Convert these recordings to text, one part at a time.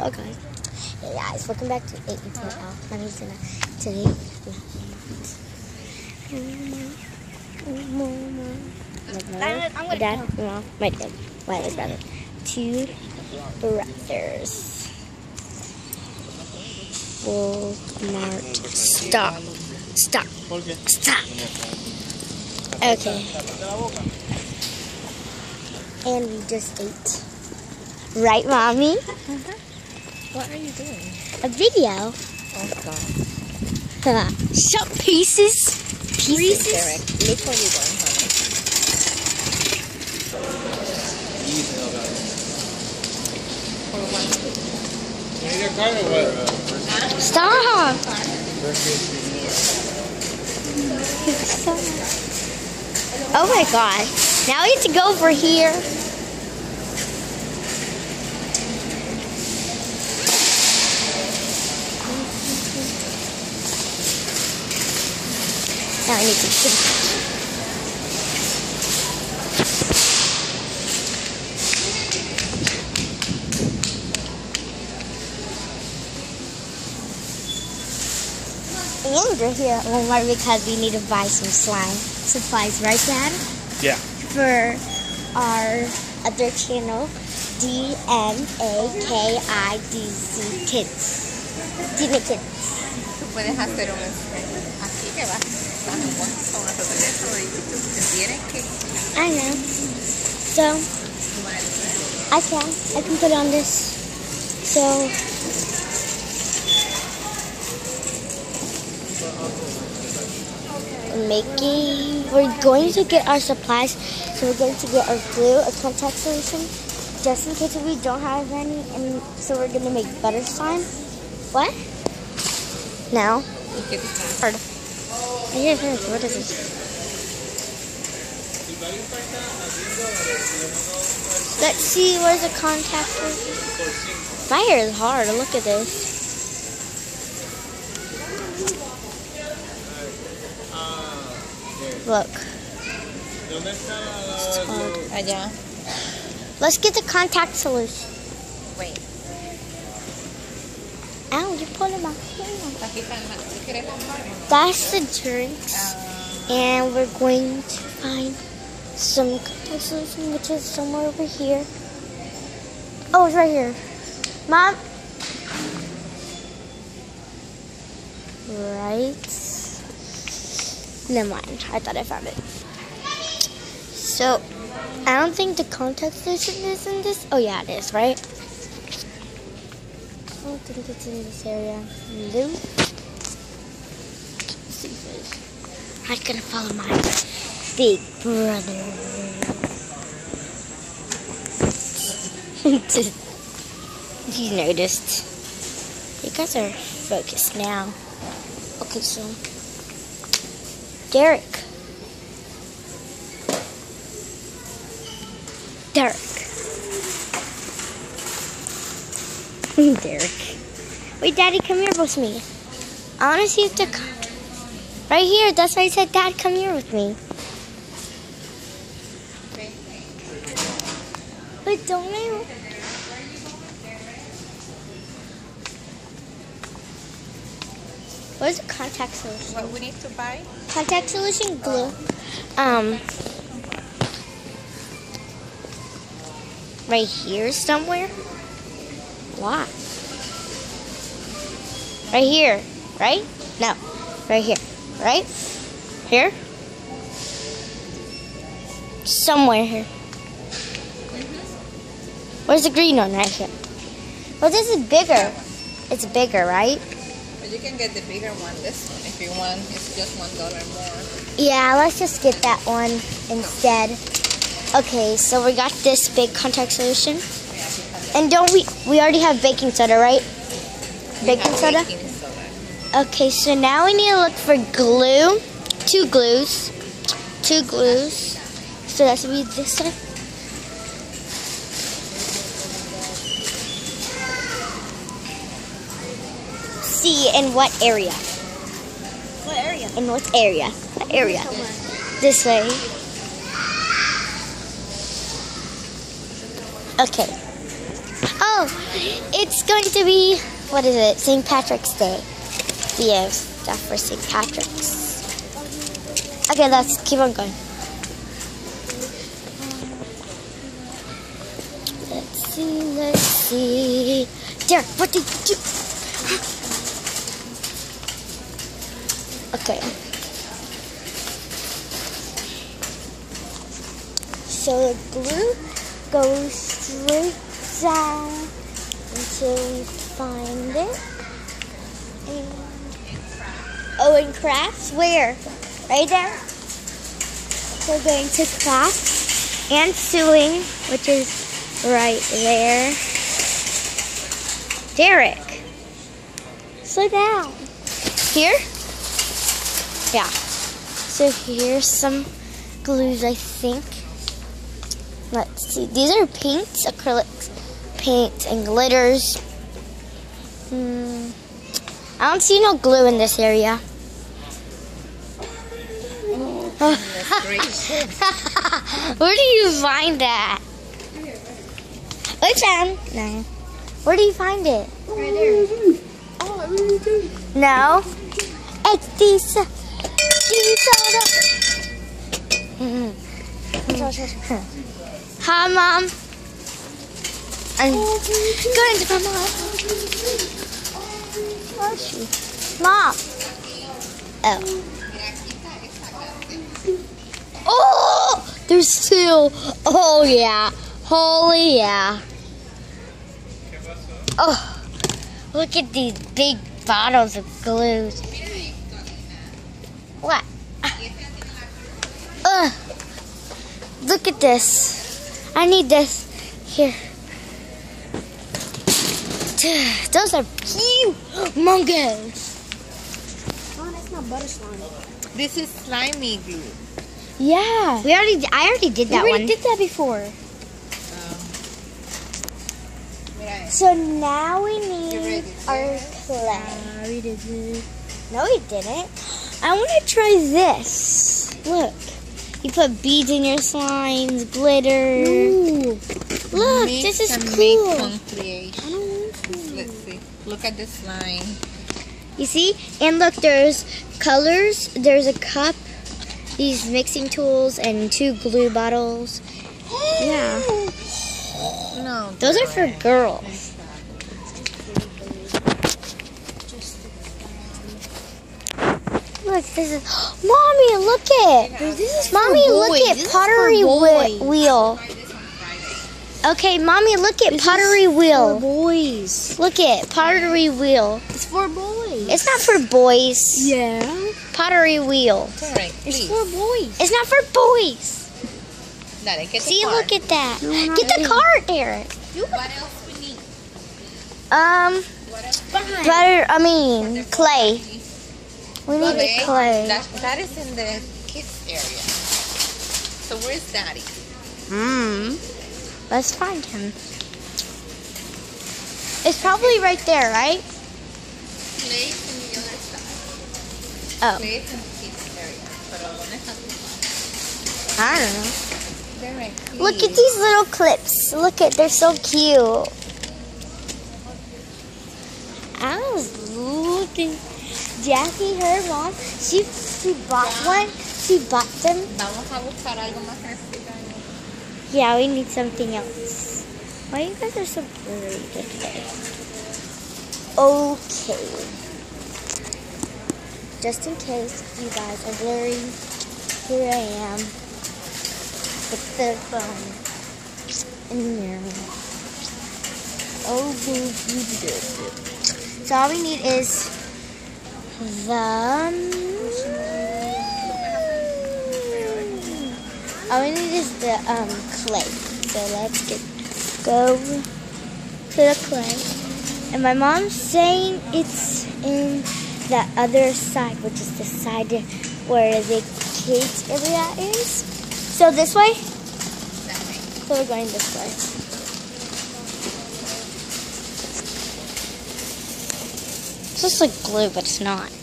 Okay. Hey guys, welcome back to 8 huh? My name's Anna. Today, my dad, my mom, my dad, my other brother. Two brothers. Walmart. Stop. Stop. Stop. Okay. And we just ate. Right, mommy? Mm-hmm. What are you doing? A video. Oh God. Some pieces. Pieces. Derek, look where you're going, honey. Stop. Oh my god. Now we have to go over here. Now I need to And we're here at Walmart because we need to buy some slime supplies, right, Dad? Yeah. For our other channel, D N A K I D Z Kids. Disney Kids. Tú puedes hacer un aquí que vas a un con otro teléfono y tú te tienes que I know. So I can. I can put on this. So making we're going to get our supplies. So we're going to get our glue, a contact solution, just in case we don't have any, and so we're gonna make butter slime. What? Now. Yeah, yeah, what is it? Let's see, where's the contactor? My hair is hard, look at this. Look. It's hard. allá. Let's get the contact solution. Wait. Ow, you're pulling my hair. That's the drinks. And we're going to find some solution, which is somewhere over here. Oh, it's right here. Mom? Right. Never mind. I thought I found it. So, I don't think the contact solution is in this. Oh, yeah, it is, right? I don't think it's in this area. If. I'm gonna follow my big brother. you noticed. You guys are focused now. Okay, so Derek. Derek. Derek. Wait, Daddy, come here with me. I want to see if the right here. That's why I said, Dad, come here with me. But don't I? What is the contact solution? what we need to buy? Contact solution glue. Um, right here somewhere. Why? Right here, right? No, right here, right? Here? Somewhere here. Mm-hmm. Where's the green one? Right here. Well, this is bigger. It's bigger, right? But you can get the bigger one, this one, if you want. It's just one dollar more. Yeah, let's just get that one instead. Okay, so we got this big contact solution. And don't we, we already have baking soda, right? Baking soda? baking soda. Okay, so now we need to look for glue. Two glues. Two glues. So that should be this one. See in what area? What area? In what area? What area? This way. Okay. Oh, it's going to be, what is it? St. Patrick's Day. We have stuff for St. Patrick's. Okay, let's keep on going. Let's see, let's see. Derek, what did you do? Okay. So the glue goes straight until we find it. And oh, and crafts where? Right there. We're going to craft and sewing, which is right there. Derek, slow down. Here? Yeah. So here's some glues, I think. Let's see. These are paints, acrylics, paints, and glitters. Hmm. I don't see no glue in this area. Where do you find that? Which one? No. Where do you find it? Right there. Oh, I really do. No. It's these. These Hi, Mom. I'm going to come up. Where's she? Mom. Oh. Oh! There's two. Oh, yeah. Holy yeah. Oh. Look at these big bottles of glue. What? Ugh. Look at this. I need this. Here. Those are humongous. Oh, that's not butter slime. This is slimy glue. Yeah. We already I already did that we already one. did that before. Um, So now we need ready? our clay. we did it. No, we didn't. I want to try this. Look. You put beads in your slimes, glitter. Ooh. Look, mix this is and make cool. some creation. I don't want to. Let's see. Look at this line. You see? And look, there's colors. There's a cup, these mixing tools, and two glue bottles. Yeah. No. Those are for girls. Look, this is. Mommy, look it. This is Mommy, for look boys. at pottery boys. wheel. Try this on Friday. Okay, mommy, look at This pottery is For wheel. boys. Look at pottery wheel. It's for boys. It's not for boys. Yeah. Pottery wheel. It's alright. It's for boys. It's not for boys. Dale, get the See, card. look at that. No, Get the really. card, Derek. What else we need? Um, What else? Behind. butter. I mean, clay. We need the clay. That, that is in the kids area. So where's daddy? Hmm. Let's find him. It's probably right there, right? Place the other side. Oh, Place in the area. Pero ¿dónde está tu I don't know. Right. Look at these little clips. Look at, they're so cute. I was looking. Jackie, her mom, she she bought one. She bought them. Yeah, we need something else. Why you guys are so blurry today? Okay. Just in case you guys are blurry, here I am with the phone in the mirror. Oh. So all we need is the. All we need is the um, clay. So let's get go to the clay. And my mom's saying it's in the other side, which is the side where the kids area is. So this way. So we're going this way. It's just like glue, but it's not.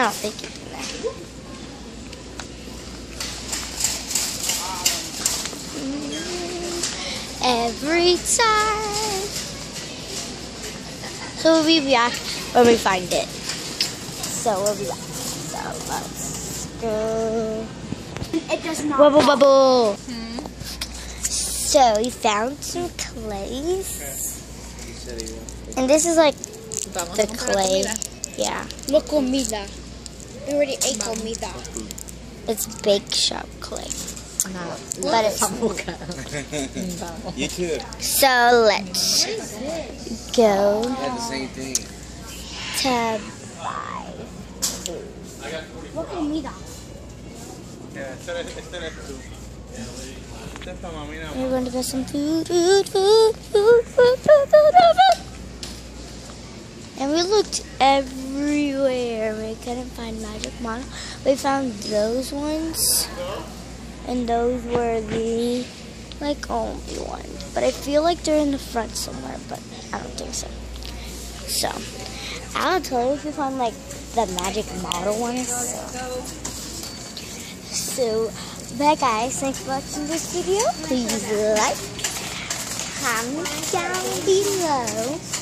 I don't think it's in there. Mm, Every time. So we'll be back when we find it. So we'll be back. So let's go. It does not. Bubble bubble. Hmm. So we found some clays. And this is like the clay. Yeah. Look comida. We already ate comida. It's bake shop clay. No, but it's. You too. So let's go to buy. What comida? We're going to get some food. food, food, food and we looked everywhere. We couldn't find magic model. We found those ones, and those were the like only ones. But I feel like they're in the front somewhere, but I don't think so. So I'll tell you if we find like the magic model ones. So, so bye guys, thanks for watching this video. Please like, comment down below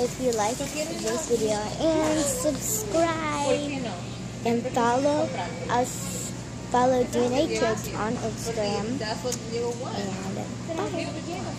if you like this video. And subscribe. And follow us. Follow DNA Kidz on Instagram. And bye.